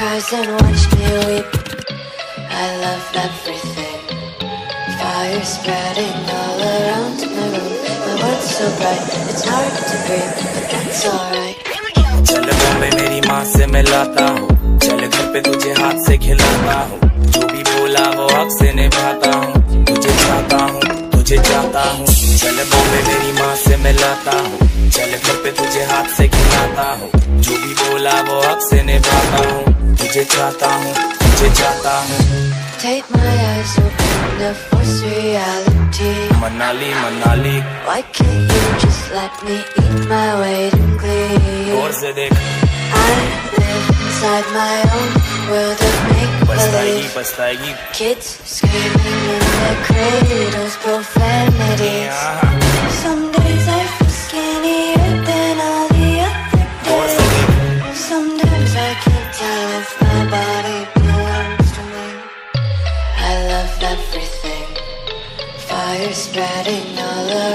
cries and watch me weep. I love everything. Fire spreading all around my room. My world's so bright, it's hard to breathe, but that's alright. चल बॉम्बे मेरी माँ से मिलाता हूँ चल घर पे तुझे हाथ से खिलाता हूँ जो भी बोला वो हक से निभाता हूँ तुझे चाहता हूँ तुझे चाहता हूँ चल बॉम्बे मेरी माँ से मिलाता हूँ चल घर पे तुझे हाथ से खिलाता हूँ जो भी बोला वो हक से निभाता हूँ तुझे चाहता हूँ तुझे चाहता हूँ Take my eyes open to force reality. Manali Manali Why can't you just let me eat my weight in glee? गौर से देख I live inside my own world of make पछताएगी believe. पछताएगी Kids screaming in their cradles, profanities. Fire spreading all around.